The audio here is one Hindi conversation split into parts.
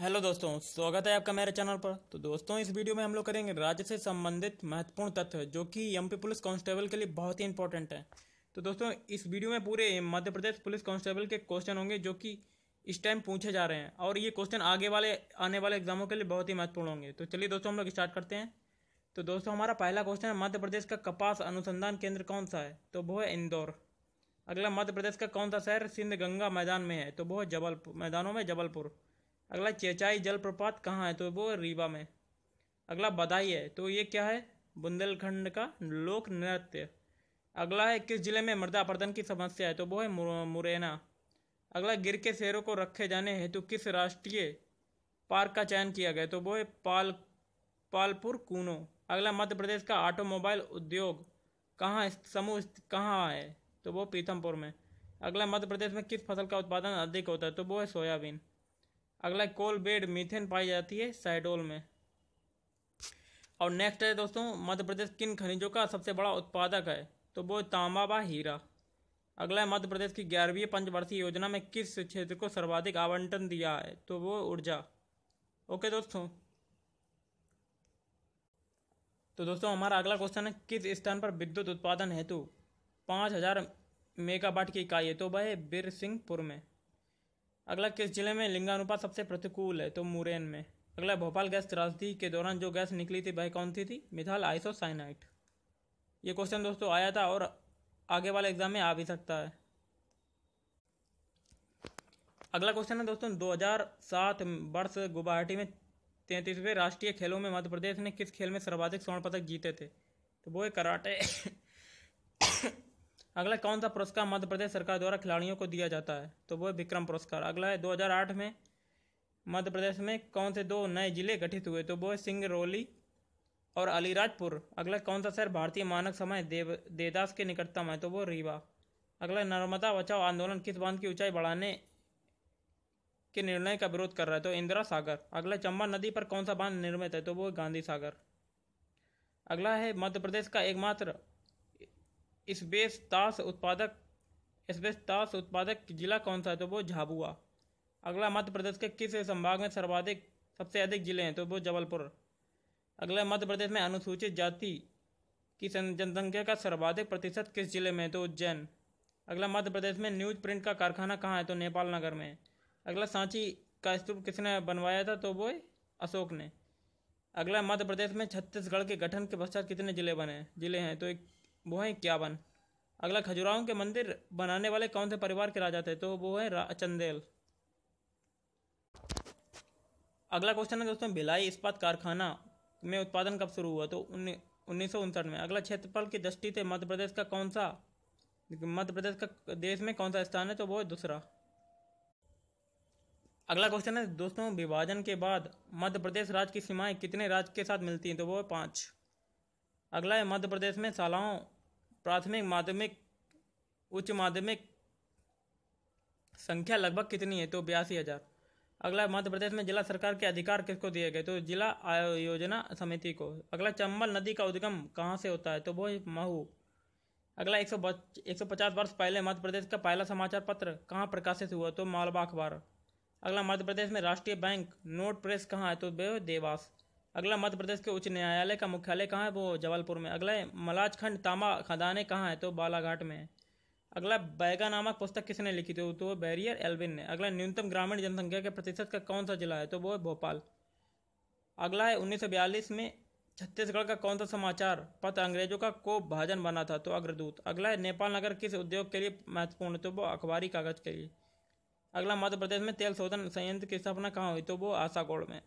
हेलो दोस्तों, स्वागत है आपका मेरे चैनल पर। तो दोस्तों, इस वीडियो में हम लोग करेंगे राज्य से संबंधित महत्वपूर्ण तथ्य, जो कि एमपी पुलिस कांस्टेबल के लिए बहुत ही इंपॉर्टेंट है। तो दोस्तों, इस वीडियो में पूरे मध्य प्रदेश पुलिस कांस्टेबल के क्वेश्चन होंगे, जो कि इस टाइम पूछे जा रहे हैं। और ये क्वेश्चन आगे वाले, आने वाले एग्जामों के लिए बहुत ही महत्वपूर्ण होंगे। तो चलिए दोस्तों, हम लोग स्टार्ट करते हैं। तो दोस्तों, हमारा पहला क्वेश्चन है, मध्य प्रदेश का कपास अनुसंधान केंद्र कौन सा है? तो वो है इंदौर। अगला, मध्य प्रदेश का कौन सा शहर सिंध गंगा मैदान में है? तो वो है जबलपुर, मैदानों में जबलपुर। अगला चेचाई जलप्रपात कहाँ है? तो वो रीवा में। अगला बधाई है तो ये क्या है? बुंदेलखंड का लोक नृत्य। अगला है, किस ज़िले में मृदा अपर्दन की समस्या है? तो वो है मुरैना। अगला, गिर के शेरों को रखे जाने हेतु किस राष्ट्रीय पार्क का चयन किया गया? तो वो है पाल, पालपुर कूनो। अगला, मध्य प्रदेश का ऑटोमोबाइल उद्योग कहाँ समूह कहाँ है? तो वो पीथमपुर में। अगला, मध्य प्रदेश में किस फ़सल का उत्पादन अधिक होता है? तो वो है सोयाबीन। अगला कोल बेड मीथेन पाई जाती है साइडोल में। और नेक्स्ट है दोस्तों, मध्य प्रदेश किन खनिजों का सबसे बड़ा उत्पादक है? तो वो तांबा व हीरा। अगला है मध्य प्रदेश की ग्यारहवीं पंचवर्षीय योजना में किस क्षेत्र को सर्वाधिक आवंटन दिया है? तो वो ऊर्जा। ओके दोस्तों। तो दोस्तों, हमारा अगला क्वेश्चन है, किस स्थान पर विद्युत उत्पादन हेतु पाँच हज़ार मेगावाट की इकाई है? तो वह बीर सिंहपुर में। अगला किस ज़िले में लिंगानुपात सबसे प्रतिकूल है? तो मुरैन में। अगला, भोपाल गैस त्रासदी के दौरान जो गैस निकली थी, वह कौन सी थी? मिथाल आइसोसाइनाइट ये क्वेश्चन दोस्तों आया था और आगे वाले एग्ज़ाम में आ भी सकता है। अगला क्वेश्चन है दोस्तों 2007 वर्ष गुवाहाटी में तैंतीसवें राष्ट्रीय खेलों में मध्य प्रदेश ने किस खेल में सर्वाधिक स्वर्ण पदक जीते थे? तो वो है कराटे। अगला कौन सा पुरस्कार मध्य प्रदेश सरकार द्वारा खिलाड़ियों को दिया जाता है? तो वो है विक्रम पुरस्कार। अगला है 2008 में मध्य प्रदेश में कौन से दो नए ज़िले गठित हुए? तो वो है सिंगरौली और अलीराजपुर। अगला कौन सा शहर भारतीय मानक समय देव देदास के निकटतम है? तो वो रीवा। अगला नर्मदा बचाओ आंदोलन किस बाँध की ऊंचाई बढ़ाने के निर्णय का विरोध कर रहा है? तो इंदिरा सागर। अगला चंबा नदी पर कौन सा बाँध निर्मित है? तो वो गांधी सागर। अगला है मध्य प्रदेश का एकमात्र ताश उत्पादक, इस ताश उत्पादक जिला कौन सा है? तो वो झाबुआ। अगला मध्य प्रदेश के किस संभाग में सर्वाधिक, सबसे अधिक ज़िले हैं? तो वो जबलपुर। अगला मध्य प्रदेश में अनुसूचित जाति की जनसंख्या का सर्वाधिक प्रतिशत किस ज़िले में है? तो उज्जैन। अगला मध्य प्रदेश में न्यूज़ प्रिंट का कारखाना कहाँ है? तो नेपाल नगर में। अगला सांची का स्तूप किसने बनवाया था? तो वो अशोक ने। अगला मध्य प्रदेश में छत्तीसगढ़ के गठन के पश्चात कितने ज़िले बने? ज़िले हैं तो एक वो है इक्यावन। अगला, खजुराहों के मंदिर बनाने वाले कौन से परिवार के राजा थे? तो वो है चंदेल। अगला क्वेश्चन है दोस्तों, भिलाई इस्पात कारखाना में उत्पादन कब शुरू हुआ? तो उन्नीस सौ उनसठ में। अगला, क्षेत्रफल की दृष्टि से मध्य प्रदेश का कौन सा मध्य प्रदेश का देश में कौन सा स्थान है? तो वो है दूसरा। अगला क्वेश्चन है दोस्तों, विभाजन के बाद मध्य प्रदेश राज्य की सीमाएँ कितने राज्य के साथ मिलती हैं? तो वो है पाँच। अगला है मध्य प्रदेश में शालाओं प्राथमिक माध्यमिक, उच्च माध्यमिक संख्या लगभग कितनी है? तो बयासी हज़ार। अगला, मध्य प्रदेश में जिला सरकार के अधिकार किसको दिए गए? तो जिला आयोजना समिति को। अगला, चंबल नदी का उद्गम कहाँ से होता है? तो वो महू। अगला, एक सौ पचास वर्ष पहले मध्य प्रदेश का पहला समाचार पत्र कहाँ प्रकाशित हुआ? तो मालवा अखबार अगला, मध्य प्रदेश में राष्ट्रीय बैंक नोट प्रेस कहाँ है? तो देवास। अगला मध्य प्रदेश के उच्च न्यायालय का मुख्यालय कहाँ है? वो जबलपुर में। अगला मलाजखंड तांबा खदाने कहाँ है? तो बालाघाट में। अगला, बैगा नामक पुस्तक किसने लिखी थी? तो बैरियर एल्विन ने। अगला, न्यूनतम ग्रामीण जनसंख्या के प्रतिशत का कौन सा जिला है? तो वो है भोपाल। अगला है, उन्नीस सौ बयालीस में छत्तीसगढ़ का कौन सा समाचार पत्र अंग्रेज़ों का को भाजन बना था? तो अग्रदूत। अगला है, नेपाल नगर किस उद्योग के लिए महत्वपूर्ण है? तो वो अखबारी कागज़ के लिए। अगला, मध्य प्रदेश में तेल शोधन संयंत्र की स्थापना कहाँ हुई? तो वो आशागोड़ में।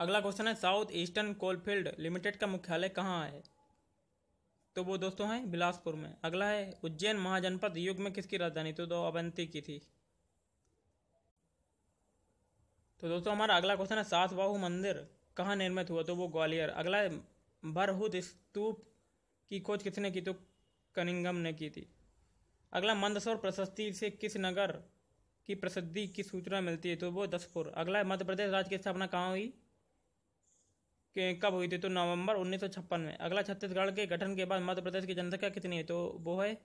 अगला क्वेश्चन है साउथ ईस्टर्न कोलफील्ड लिमिटेड का मुख्यालय कहाँ है? तो वो दोस्तों हैं बिलासपुर में। अगला है, उज्जैन महाजनपद युग में किसकी राजधानी? तो दो अवंती की थी। तो दोस्तों हमारा अगला क्वेश्चन है सात बाहु मंदिर कहाँ निर्मित हुआ? तो वो ग्वालियर। अगला है भरहुद स्तूप की खोज किसने की? तो कनिंगम ने की थी। अगला, मंदसौर प्रशस्ति से किस नगर की प्रसिद्धि की सूचना मिलती है? तो वो दसपुर। अगला है, मध्य प्रदेश राज्य की स्थापना कहाँ हुई? कब हुई थी? तो नवंबर उन्नीस सौ छप्पन में। अगला छत्तीसगढ़ के गठन के बाद मध्य प्रदेश की जनसंख्या कितनी है? तो वो है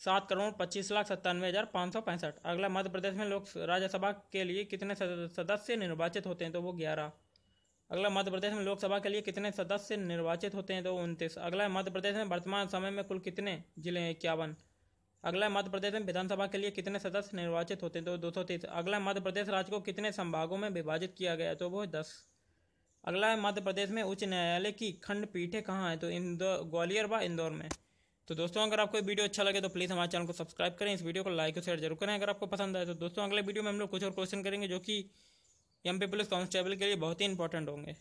सात करोड़ पच्चीस लाख सत्तानवे हज़ार पाँच सौ पैंसठ। अगला, मध्य प्रदेश में लोक राज्यसभा के लिए कितने सदस्य निर्वाचित होते हैं? तो वो ग्यारह। अगला, मध्य प्रदेश में लोकसभा के लिए कितने सदस्य निर्वाचित होते हैं? तो उनतीस। अगला, मध्य प्रदेश में वर्तमान समय में कुल कितने ज़िले हैं? इक्यावन। अगला, मध्य प्रदेश में विधानसभा के लिए कितने सदस्य निर्वाचित होते हैं? तो दो सौ तीस। अगला, मध्य प्रदेश राज्य को कितने संभागों में विभाजित किया गया तो वो दस। अगला है मध्य प्रदेश में उच्च न्यायालय की खंडपीठें कहाँ हैं? तो इंदौर, ग्वालियर व इंदौर में। तो दोस्तों, अगर आपको वीडियो अच्छा लगे तो प्लीज़ हमारे चैनल को सब्सक्राइब करें। इस वीडियो को लाइक और शेयर ज़रूर करें अगर आपको पसंद आए। तो दोस्तों, अगले वीडियो में हम लोग कुछ और क्वेश्चन करेंगे जो कि एम पुलिस कांस्टेबल के लिए बहुत ही इंपॉर्टेंट होंगे।